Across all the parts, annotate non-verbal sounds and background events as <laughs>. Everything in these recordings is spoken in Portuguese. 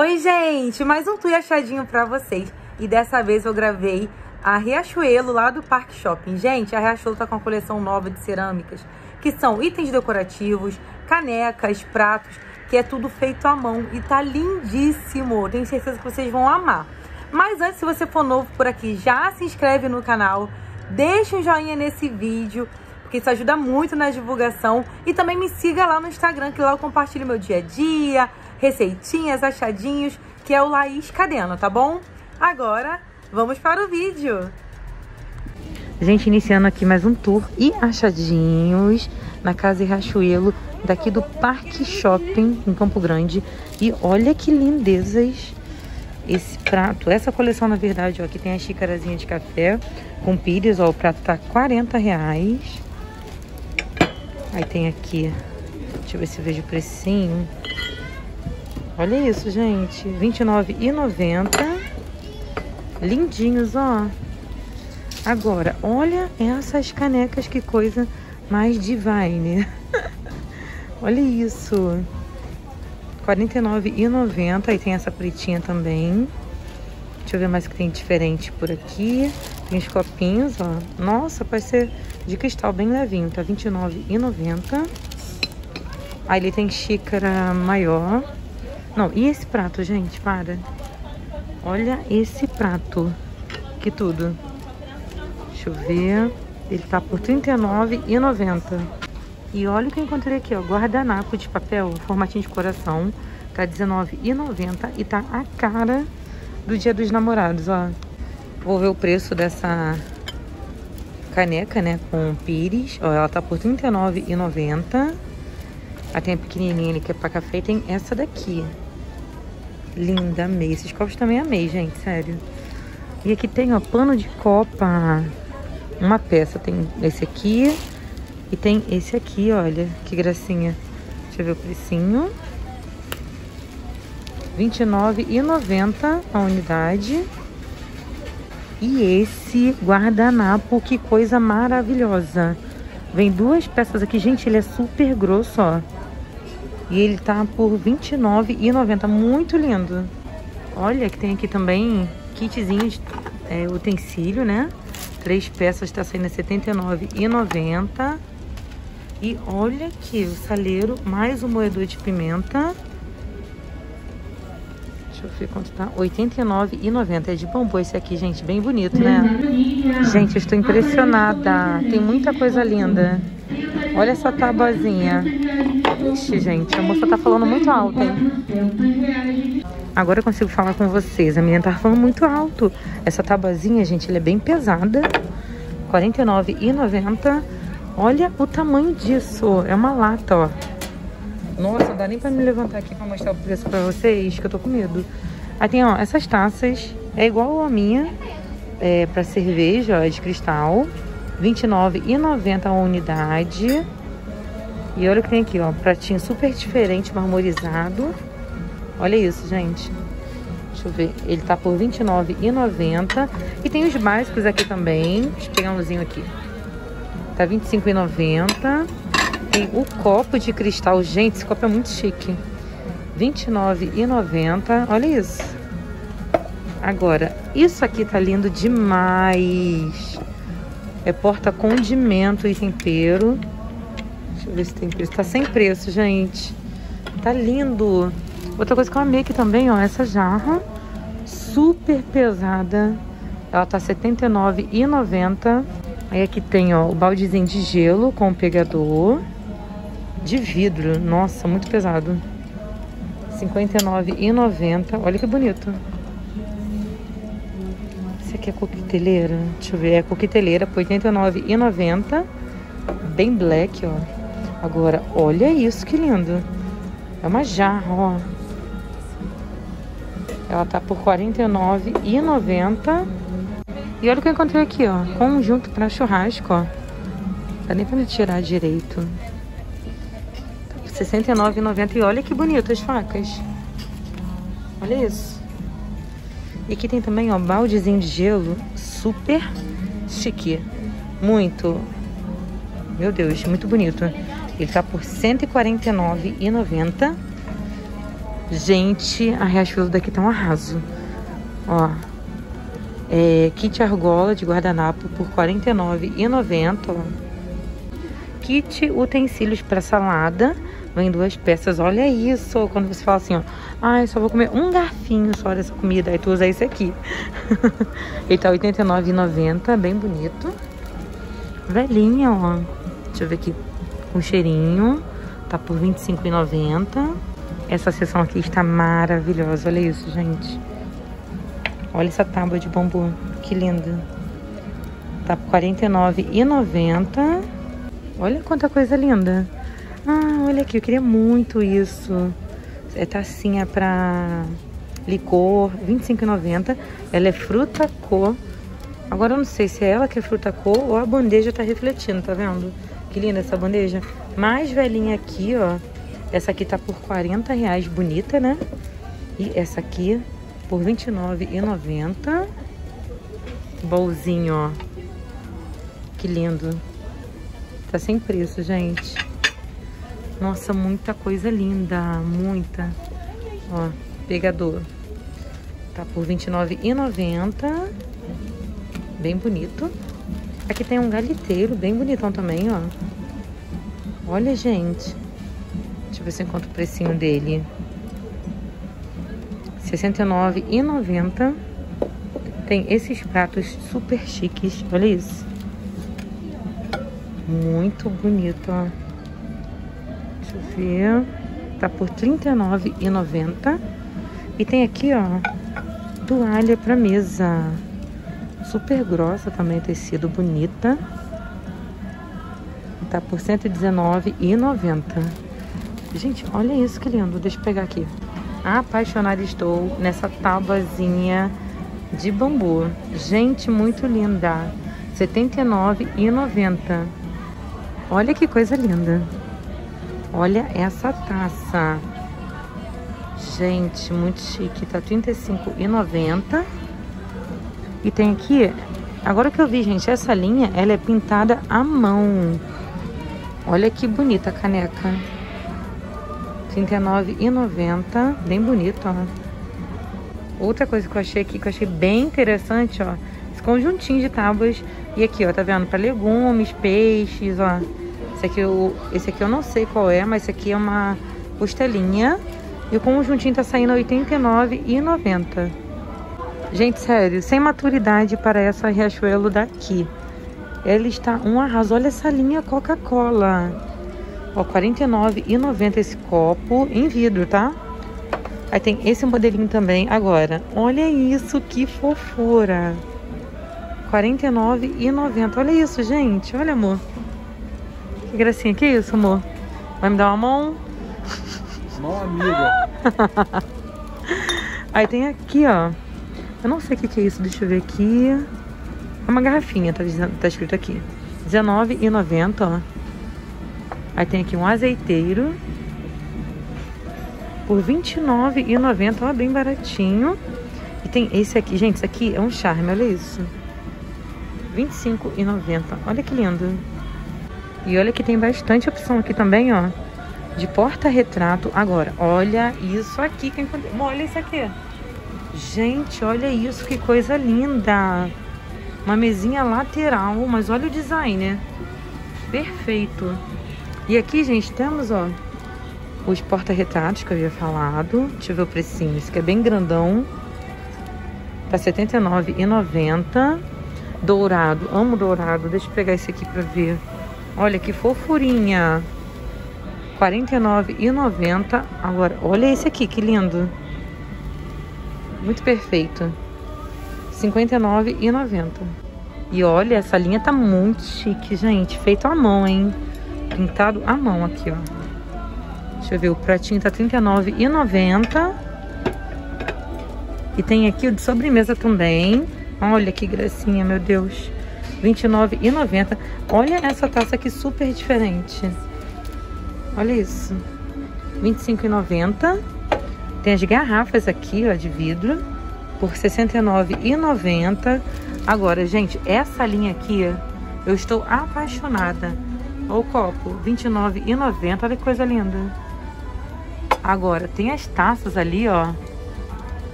Oi, gente! Mais um Tui Achadinho pra vocês. E dessa vez eu gravei a Riachuelo lá do Parque Shopping. Gente, a Riachuelo tá com uma coleção nova de cerâmicas, que são itens decorativos, canecas, pratos, que é tudo feito à mão e tá lindíssimo. Tenho certeza que vocês vão amar. Mas antes, se você for novo por aqui, já se inscreve no canal, deixa um joinha nesse vídeo, porque isso ajuda muito na divulgação. E também me siga lá no Instagram, que lá eu compartilho meu dia a dia, receitinhas, achadinhos, que é o Laís Cadena, tá bom? Agora, vamos para o vídeo. Gente, iniciando aqui mais um tour e achadinhos na Casa Riachuelo, daqui do Parque Shopping, em Campo Grande. E olha que lindezas esse prato. Essa coleção, na verdade, ó, aqui tem a xícarazinha de café com pires, ó, o prato tá 40 reais. Aí tem aqui, deixa eu ver se vejo o precinho. Olha isso, gente. R$29,90. Lindinhos, ó. Agora, olha essas canecas, que coisa mais divine. <laughs> olha isso. R$49,90. Aí tem essa pretinha também. Deixa eu ver mais o que tem diferente por aqui. Tem os copinhos, ó. Nossa, parece ser de cristal bem levinho. Tá R$29,90. Aí ele tem xícara maior. Não, e esse prato, gente? Para. Olha esse prato. Que tudo. Deixa eu ver. Ele tá por R$39,90. E olha o que eu encontrei aqui, ó. Guardanapo de papel, formatinho de coração. Tá R$19,90 e tá a cara do dia dos namorados, ó. Vou ver o preço dessa caneca, né, com pires. Ó, ela tá por R$39,90. Aí tem a pequenininha ali que é pra café e tem essa daqui. Linda, amei. Esses copos também amei, gente, sério. E aqui tem, ó, pano de copa. Uma peça. Tem esse aqui e tem esse aqui, olha. Que gracinha. Deixa eu ver o precinho. R$29,90 a unidade. E esse guardanapo, que coisa maravilhosa. Vem duas peças aqui. Gente, ele é super grosso, ó. E ele tá por R$29,90. Muito lindo. Olha que tem aqui também kitzinho de é, utensílio, né? Três peças tá saindo a R$79,90. E olha aqui o saleiro, mais um moedor de pimenta. Deixa eu ver quanto tá. R$89,90. É de bambu esse aqui, gente. Bem bonito, né? Gente, eu estou impressionada. Tem muita coisa linda. Olha essa tabuazinha. Ixi, gente, a moça tá falando muito alto? Agora eu consigo falar com vocês. A menina tá falando muito alto. Essa tabuazinha, gente, ela é bem pesada. R$49,90. Olha o tamanho disso. É uma lata, ó. Nossa, não dá nem pra me levantar aqui pra mostrar o preço pra vocês, que eu tô com medo. Aí tem, ó, essas taças. É igual a minha. É pra cerveja, ó, é de cristal. R$29,90 a unidade. E olha o que tem aqui, ó. Pratinho super diferente, marmorizado. Olha isso, gente. Deixa eu ver. Ele tá por R$29,90. E tem os básicos aqui também. Deixa eu pegar umzinho aqui. Tá R$25,90. Tem o copo de cristal. Gente, esse copo é muito chique. R$29,90. Olha isso. Agora, isso aqui tá lindo demais. É porta-condimento e tempero. Ver se tem preço. Tá sem preço, gente. Tá lindo. Outra coisa que eu amei aqui também, ó. Essa jarra. Super pesada. Ela tá R$ 79,90. Aí aqui tem, ó, o baldezinho de gelo com o pegador. De vidro. Nossa, muito pesado. R$ 59,90. Olha que bonito. Esse aqui é coqueteleira. Deixa eu ver. É coqueteleira por R$ 89,90. Bem black, ó. Agora, olha isso, que lindo. É uma jarra, ó. Ela tá por R$ 49,90. E olha o que eu encontrei aqui, ó. Conjunto para churrasco, ó. Dá nem pra me tirar direito. Tá R$ 69,90. E olha que bonito as facas. Olha isso. E aqui tem também, ó, baldezinho de gelo. Super chique. Muito. Meu Deus, muito bonito. Ele tá por R$ 149,90. Gente, a Riachuelo daqui tá um arraso. Ó. É, kit argola de guardanapo por R$ 49,90, ó. Kit utensílios para salada. Vem duas peças. Olha isso. Quando você fala assim, ó. Ai, ah, só vou comer um garfinho só dessa comida. Aí tu usa esse aqui. <laughs> Ele tá R$ 89,90. Bem bonito. Velhinha, ó. Deixa eu ver aqui. Com cheirinho. Tá por R$ 25,90. Essa seção aqui está maravilhosa. Olha isso, gente. Olha essa tábua de bambu. Que linda. Tá por R$ 49,90. Olha quanta coisa linda. Ah, olha aqui. Eu queria muito isso. É tacinha pra licor. R$ 25,90. Ela é fruta cor. Agora eu não sei se é ela que é fruta cor ou a bandeja tá refletindo, tá vendo? Que linda essa bandeja. Mais velhinha aqui, ó. Essa aqui tá por 40 reais, bonita, né? E essa aqui por R$29,90. Bolzinho, ó. Que lindo. Tá sem preço, gente. Nossa, muita coisa linda. Muita. Ó, pegador. Tá por R$29,90. Bem bonito. Aqui tem um galiteiro bem bonitão também, ó. Olha, gente. Deixa eu ver se eu encontro o precinho dele. R$ 69,90. Tem esses pratos super chiques. Olha isso. Muito bonito, ó. Deixa eu ver. Tá por R$ 39,90. E tem aqui, ó, toalha pra mesa. Super grossa também, tecido bonita. Tá por R$ 119,90. Gente, olha isso que lindo. Deixa eu pegar aqui. Apaixonada estou nessa tabuazinha de bambu. Gente, muito linda. R$ 79,90. Olha que coisa linda. Olha essa taça. Gente, muito chique. Tá R$ 35,90. E tem aqui... Agora que eu vi, gente, essa linha, ela é pintada à mão. Olha que bonita a caneca. R$ 39,90. Bem bonito, ó. Outra coisa que eu achei aqui, que eu achei bem interessante, ó. Esse conjuntinho de tábuas. E aqui, ó, tá vendo? Para legumes, peixes, ó. Esse aqui, eu, esse aqui eu não sei qual é, mas esse aqui é uma costelinha. E o conjuntinho tá saindo R$ 89,90. Gente, sério, sem maturidade para essa Riachuelo daqui. Ela está um arraso. Olha essa linha Coca-Cola. Ó, R$ 49,90 esse copo em vidro, tá? Aí tem esse modelinho também. Agora, olha isso, que fofura. R$ 49,90. Olha isso, gente. Olha, amor. Que gracinha. Que isso, amor? Vai me dar uma mão? Mão amiga. <laughs> Aí tem aqui, ó. Eu não sei o que, que é isso. Deixa eu ver aqui. É uma garrafinha, tá, tá escrito aqui. R$19,90, ó. Aí tem aqui um azeiteiro. Por R$29,90, ó, bem baratinho. E tem esse aqui, gente, esse aqui é um charme, olha isso. R$25,90, olha que lindo. E olha que tem bastante opção aqui também, ó. De porta-retrato. Agora, olha isso aqui. Olha isso aqui. Gente, olha isso, que coisa linda. Uma mesinha lateral, mas olha o design, né? Perfeito. E aqui, gente, temos, ó, os porta-retratos que eu havia falado. Deixa eu ver o precinho. Esse aqui é bem grandão. Tá R$ 79,90. Dourado. Amo dourado. Deixa eu pegar esse aqui pra ver. Olha que fofurinha. R$ 49,90. Agora, olha esse aqui, que lindo. Muito perfeito. R$ 59,90. E olha, essa linha tá muito chique, gente. Feito à mão, hein? pintado à mão aqui, ó. Deixa eu ver, o pratinho tá R$39,90. E tem aqui o de sobremesa também. Olha que gracinha, meu Deus. R$29,90. Olha essa taça aqui super diferente. Olha isso. R$25,90. Tem as garrafas aqui, ó, de vidro. Por R$69,90. Agora, gente, essa linha aqui, eu estou apaixonada. O copo, R$29,90. Olha que coisa linda. Agora, tem as taças ali, ó,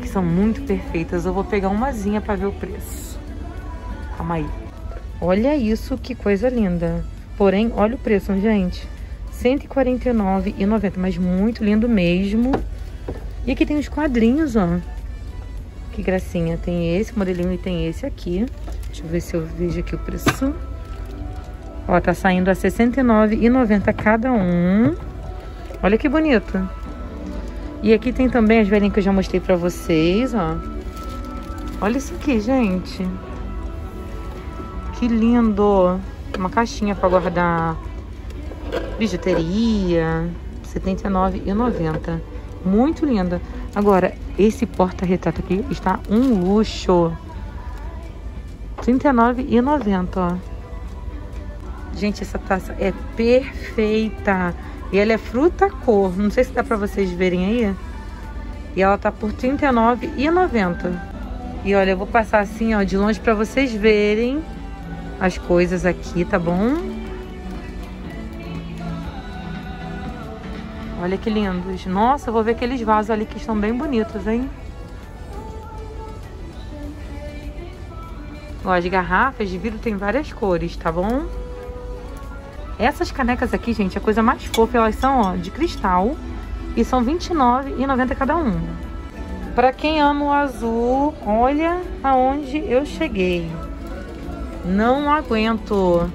que são muito perfeitas. Eu vou pegar umazinha pra ver o preço. Calma aí. Olha isso, que coisa linda. Porém, olha o preço, gente. R$ 149,90, mas muito lindo mesmo. E aqui tem os quadrinhos, ó. Que gracinha. Tem esse modelinho e tem esse aqui. Deixa eu ver se eu vejo aqui o preço. Ó, tá saindo a R$ 69,90 cada um. Olha que bonito. E aqui tem também as velhinhas que eu já mostrei pra vocês, ó. Olha isso aqui, gente. Que lindo. Uma caixinha pra guardar bijuteria. R$ 79,90. Muito linda. Agora, esse porta-retrato aqui está um luxo. R$ 39,90, ó. Gente, essa taça é perfeita. E ela é fruta cor. Não sei se dá pra vocês verem aí. E ela tá por R$ 39,90. E olha, eu vou passar assim, ó, de longe pra vocês verem as coisas aqui, tá bom? Olha que lindos. Nossa, vou ver aqueles vasos ali que estão bem bonitos, hein? Ó, as garrafas de vidro tem várias cores, tá bom? Essas canecas aqui, gente, a coisa mais fofa, elas são, ó, de cristal e são R$29,90 cada uma. Pra quem ama o azul, olha aonde eu cheguei. Não aguento.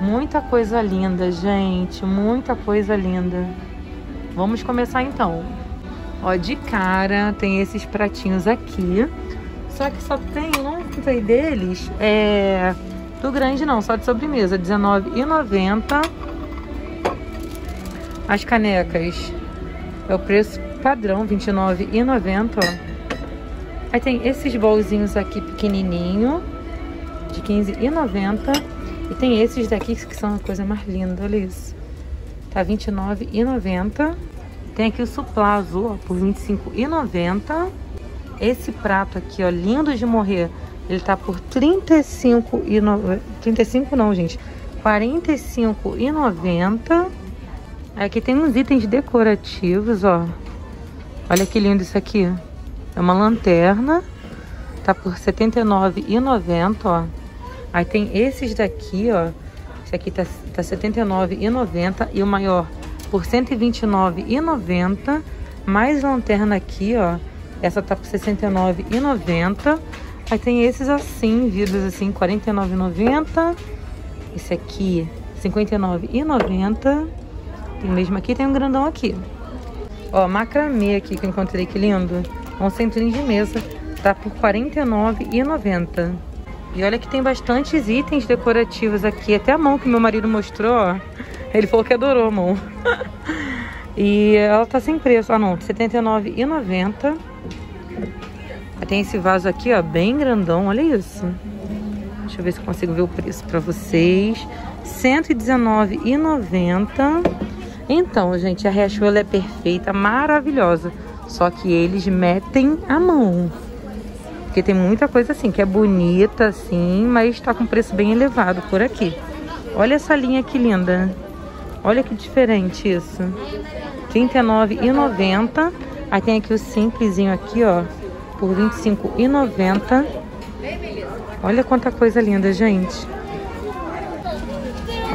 Muita coisa linda, gente. Muita coisa linda. Vamos começar então. Ó, de cara tem esses pratinhos aqui. Só que só tem, sei deles, é... Do grande não, só de sobremesa, R$19,90. As canecas é o preço padrão, R$29,90, ó. Aí tem esses bolzinhos aqui pequenininho, de R$15,90. E tem esses daqui que são a coisa mais linda, olha isso. Tá R$29,90. Tem aqui o suplá azul, ó, por R$25,90. Esse prato aqui, ó, lindo de morrer, ele tá por 35 e no... 35 não, gente. 45,90. Aqui tem uns itens decorativos, ó. Olha que lindo isso aqui. É uma lanterna. Tá por R$ 79,90, ó. Aí tem esses daqui, ó. Esse aqui tá, tá R$ 79,90 e o maior por R$ 129,90. Mais lanterna aqui, ó. Essa tá por R$ 69,90. Aí tem esses assim, vidros assim, R$ 49,90. Esse aqui, R$ 59,90. Tem mesmo aqui, tem um grandão aqui. Ó, macramê aqui que eu encontrei, que lindo. Um centrinho de mesa, tá por R$ 49,90. E olha que tem bastantes itens decorativos aqui. Até a mão que meu marido mostrou, ó. Ele falou que adorou a mão. <laughs> e ela tá sem preço. Ah, não. R$ 79,90. Tem esse vaso aqui, ó. Bem grandão. Olha isso. Deixa eu ver se consigo ver o preço pra vocês. R$ 119,90. Então, gente, a Riachuelo é perfeita, maravilhosa. Só que eles metem a mão. Porque tem muita coisa assim, que é bonita assim, mas tá com preço bem elevado por aqui. Olha essa linha que linda. Olha que diferente isso. R$ 39,90. Aí tem aqui o simplesinho aqui, ó, por R$ 25,90. Olha quanta coisa linda, gente.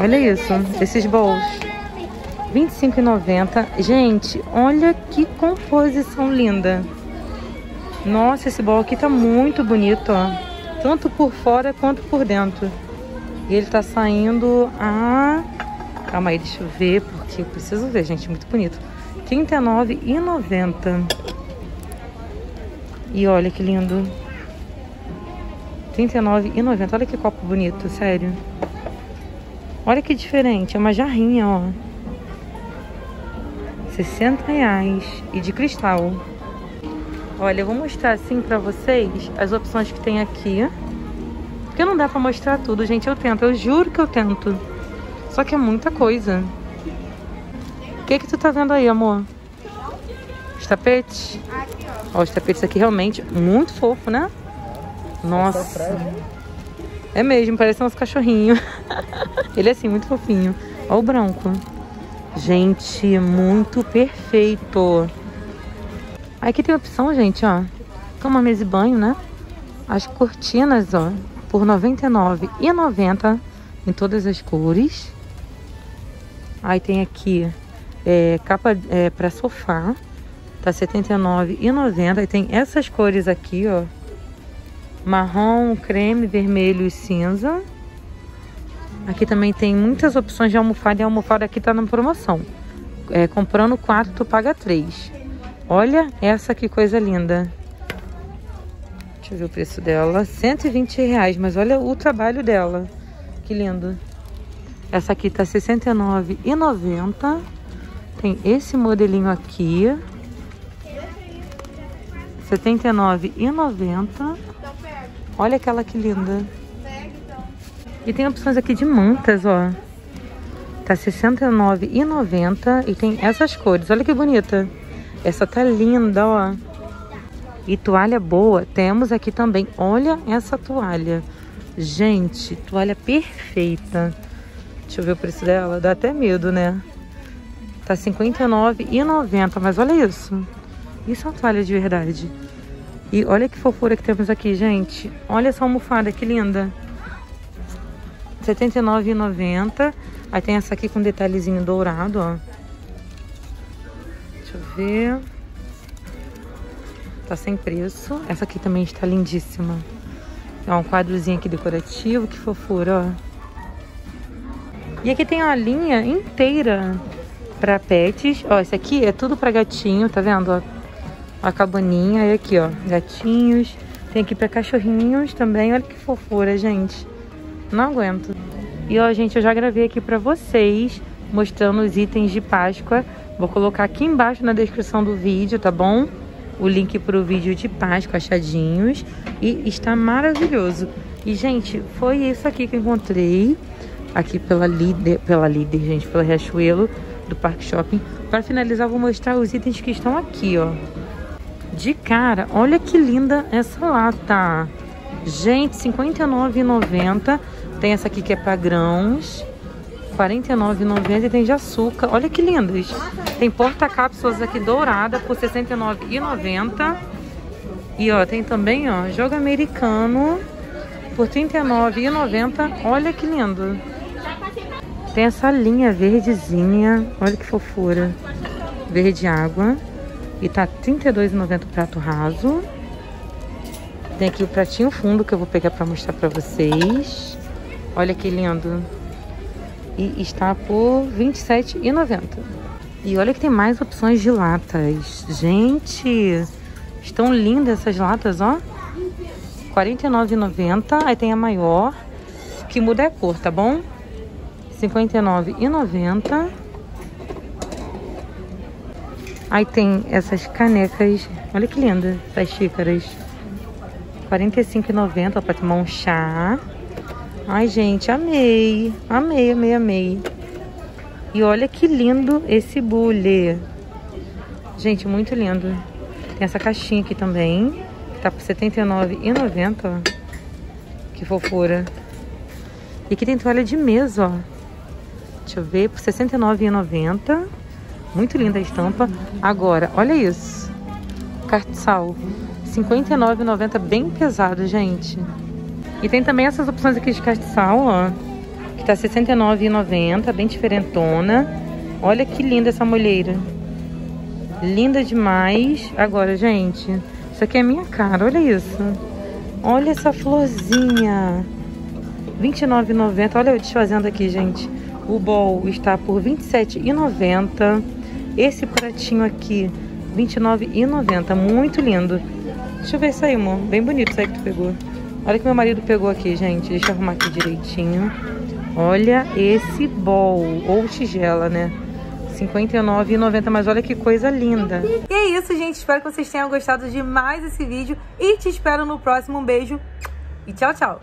Olha isso, esses bowls. R$ 25,90. Gente, olha que composição linda. Nossa, esse bowl aqui tá muito bonito, ó. Tanto por fora quanto por dentro. E ele tá saindo a... Calma aí, deixa eu ver, porque eu preciso ver, gente. Muito bonito. R$ 39,90. E olha que lindo. R$ 39,90. Olha que copo bonito, sério. Olha que diferente. É uma jarrinha, ó. 60 reais. E de cristal. Olha, eu vou mostrar assim pra vocês as opções que tem aqui. Porque não dá pra mostrar tudo, gente. Eu tento, eu juro que eu tento. Só que é muita coisa. O que que tu tá vendo aí, amor? Os tapetes? Ó, os tapetes aqui realmente muito fofo, né? Nossa. É mesmo, parece uns cachorrinhos. <laughs> Ele é assim, muito fofinho. Ó o branco. Gente, muito perfeito. Aqui tem opção, gente, ó. Cama, mesa e banho, né? As cortinas, ó, por R$ 99,90 em todas as cores. Aí tem aqui é, capa é, para sofá, tá R$ 79,90. Aí tem essas cores aqui, ó. Marrom, creme, vermelho e cinza. Aqui também tem muitas opções de almofada e a almofada aqui tá na promoção. É, comprando quatro, tu paga três. Olha essa que coisa linda. Deixa eu ver o preço dela. 120 reais, mas olha o trabalho dela. Que lindo. Essa aqui tá R$ 69,90. Tem esse modelinho aqui. R$ 79,90. Olha aquela que linda. E tem opções aqui de mantas, ó. Tá R$ 69,90 e tem essas cores. Olha que bonita. Essa tá linda, ó. E toalha boa, temos aqui também. Olha essa toalha. Gente, toalha perfeita. Deixa eu ver o preço dela. Dá até medo, né? Tá R$ 59,90. Mas olha isso. Isso é uma toalha de verdade. E olha que fofura que temos aqui, gente. Olha essa almofada, que linda. R$ 79,90. Aí tem essa aqui com detalhezinho dourado, ó. Ver. Tá sem preço. Essa aqui também está lindíssima. É um quadrozinho aqui decorativo, que fofura, ó. E aqui tem uma linha inteira para pets. Ó, esse aqui é tudo para gatinho, tá vendo? Ó, a cabaninha. E aqui, ó, gatinhos. Tem aqui para cachorrinhos também. Olha que fofura, gente. Não aguento. E ó, gente, eu já gravei aqui para vocês mostrando os itens de Páscoa. Vou colocar aqui embaixo na descrição do vídeo, tá bom? O link para o vídeo de Páscoa achadinhos. E está maravilhoso. E, gente, foi isso aqui que eu encontrei aqui pela líder, pela líder, gente, pela Riachuelo do Parque Shopping. Para finalizar, vou mostrar os itens que estão aqui, ó. De cara, olha que linda essa lata. Gente, R$ 59,90. Tem essa aqui que é para grãos. R$ 49,90 e tem de açúcar. Olha que lindas. Tem porta-cápsulas aqui dourada por R$ 69,90. E ó, tem também, ó, jogo americano por R$ 39,90. Olha que lindo. Tem essa linha verdezinha. Olha que fofura. Verde água. E tá R$ 32,90 o prato raso. Tem aqui o pratinho fundo que eu vou pegar pra mostrar pra vocês. Olha que lindo. E está por R$ 27,90. E olha que tem mais opções de latas. Gente, estão lindas essas latas, ó. R$ 49,90. Aí tem a maior, que muda a cor, tá bom? R$ 59,90. Aí tem essas canecas. Olha que linda, essas xícaras. R$ 45,90 para tomar um chá. Ai, gente, amei. Amei, amei, amei. E olha que lindo esse bule. Gente, muito lindo. Tem essa caixinha aqui também. Que tá por R$ 79,90, ó. Que fofura. E aqui tem toalha de mesa, ó. Deixa eu ver, por R$ 69,90. Muito linda a estampa. Agora, olha isso. Cartsal. R$ 59,90, bem pesado, gente. E tem também essas opções aqui de cartsal, ó. Que tá R$ 69,90, bem diferentona. Olha que linda essa molheira. Linda demais. Agora, gente, isso aqui é minha cara, olha isso. Olha essa florzinha. R$ 29,90. Olha eu desfazendo aqui, gente. O bowl está por R$ 27,90. Esse pratinho aqui, R$ 29,90. Muito lindo. Deixa eu ver isso aí, amor. Bem bonito isso aí que tu pegou. Olha que meu marido pegou aqui, gente. Deixa eu arrumar aqui direitinho. Olha esse bowl. Ou tigela, né? R$ 59,90, mas olha que coisa linda. E é isso, gente. Espero que vocês tenham gostado de mais esse vídeo. E te espero no próximo. Um beijo e tchau, tchau.